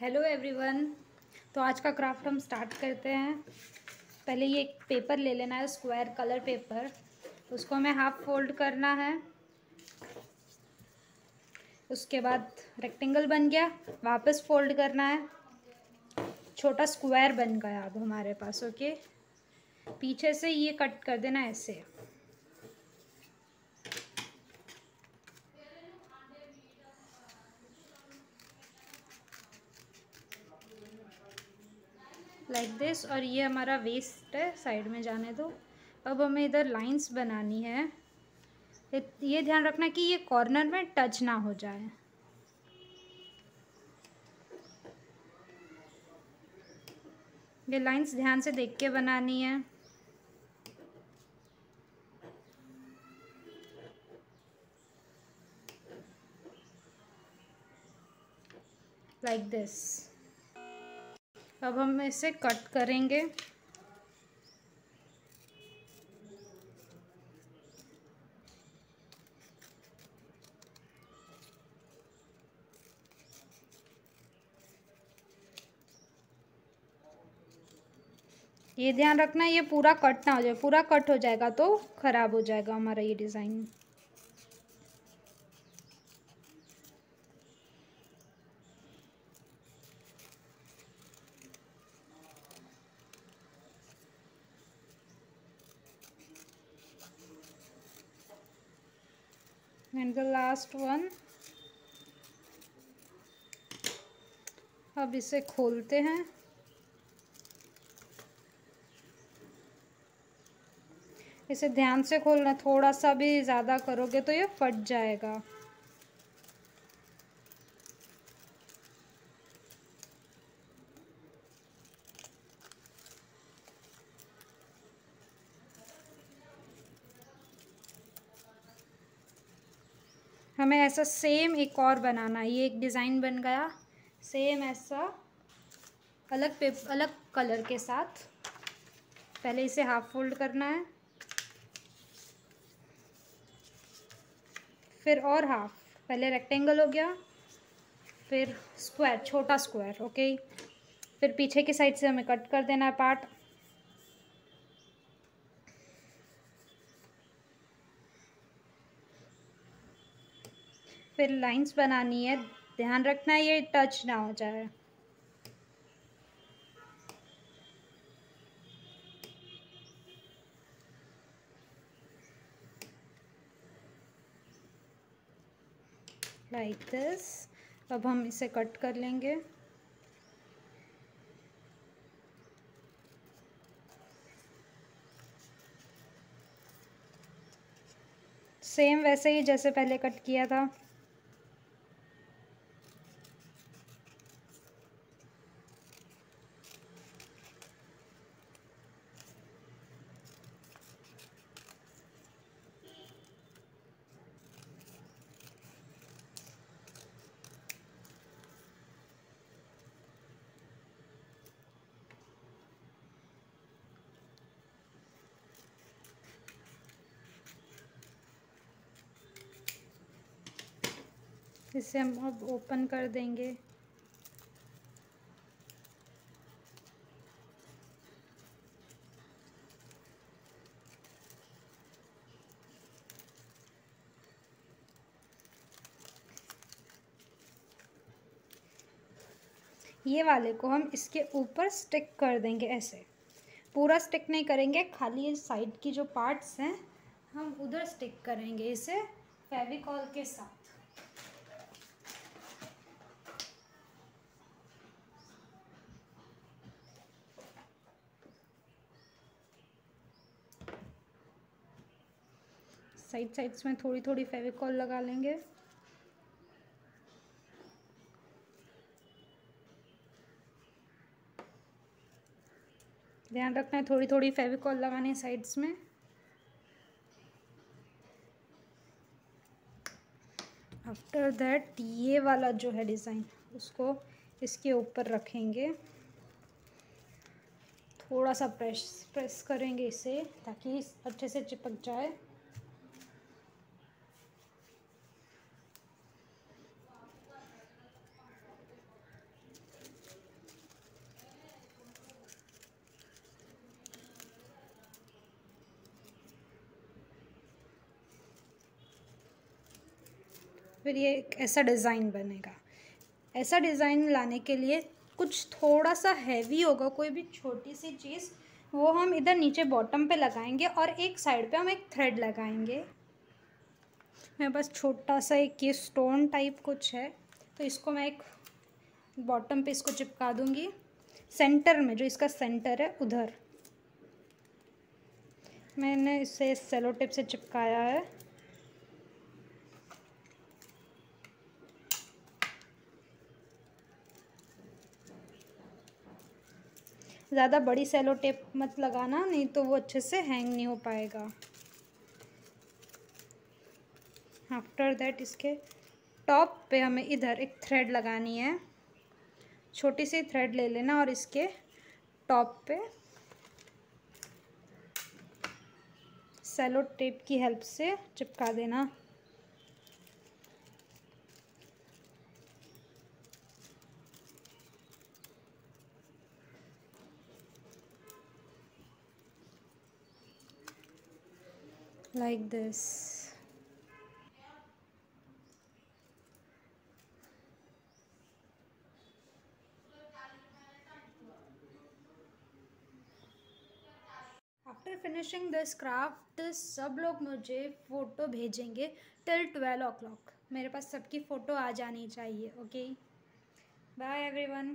Hello everyone तो आज का क्राफ्ट हम स्टार्ट करते हैं। पहले ये एक पेपर ले लेना है स्क्वायर कलर पेपर उसको हमें हाफ़ फोल्ड करना है। उसके बाद रेक्टेंगल बन गया, वापस फोल्ड करना है। छोटा स्क्वायर बन गया अब हमारे पास ओके पीछे से ये कट कर देना ऐसे। लाइक दिस और ये हमारा वेस्ट है साइड में जाने दो। अब हमें इधर लाइंस बनानी है। ये ध्यान रखना कि ये कॉर्नर में टच ना हो जाए। ये लाइंस ध्यान से देख के बनानी है। लाइक like दिस अब हम इसे कट करेंगे। ये ध्यान रखना, ये पूरा कट ना हो जाए, पूरा कट हो जाएगा तो ख़राब हो जाएगा हमारा ये design. And the last one. अब इसे खोलते हैं। इसे ध्यान से खोलना, थोड़ा सा भी ज़्यादा करोगे तो ये फट जाएगा। हमें ऐसा सेम एक और बनाना है ये एक डिज़ाइन बन गया सेम ऐसा अलग पे अलग कलर के साथ। पहले इसे हाफ़ फोल्ड करना है, फिर और हाफ़ पहले रेक्टेंगल हो गया, फिर स्क्वायर छोटा स्क्वायर ओके फिर पीछे की साइड से हमें कट कर देना है पार्ट फिर लाइंस बनानी है। ध्यान रखना ये टच ना हो जाए। लाइक दिस अब हम इसे कट कर लेंगे। सेम वैसे ही जैसे पहले कट किया था। इसे हम अब ओपन कर देंगे। ये वाले को हम इसके ऊपर स्टिक कर देंगे ऐसे। पूरा स्टिक नहीं करेंगे, खाली साइड की जो पार्ट्स हैं, हम उधर स्टिक करेंगे इसे फेविकॉल के साथ। साइड साइड्स में थोड़ी थोड़ी फेविकॉल लगा लेंगे। ध्यान रखना है थोड़ी थोड़ी फेविकॉल लगानी साइड्स में। आफ्टर दैट ये वाला जो है डिज़ाइन उसको इसके ऊपर रखेंगे। थोड़ा सा प्रेस प्रेस करेंगे इसे, ताकि अच्छे से चिपक जाए। फिर ये एक ऐसा डिज़ाइन बनेगा। ऐसा डिज़ाइन लाने के लिए कुछ थोड़ा सा हैवी होगा, कोई भी छोटी सी चीज़, वो हम इधर नीचे बॉटम पे लगाएँगे और एक साइड पे हम एक थ्रेड लगाएँगे। मेरे पास छोटा सा एक ये स्टोन टाइप कुछ है तो इसको मैं एक बॉटम पे इसको चिपका दूँगी। सेंटर में, जो इसका सेंटर है, उधर। मैंने इसे सेलो टिप से चिपकाया है। ज़्यादा बड़ी सेलो टेप मत लगाना, नहीं तो वो अच्छे से हैंग नहीं हो पाएगा। आफ्टर दैट इसके टॉप पे हमें इधर एक थ्रेड लगानी है। छोटी सी थ्रेड ले लेना और इसके टॉप पे सेलो टेप की हेल्प से चिपका देना। Like this. After finishing this craft सब लोग मुझे फ़ोटो भेजेंगे टिल ट्वेल्व ओ क्लॉक मेरे पास सबकी फ़ोटो आ जानी चाहिए ओके बाय एवरीवन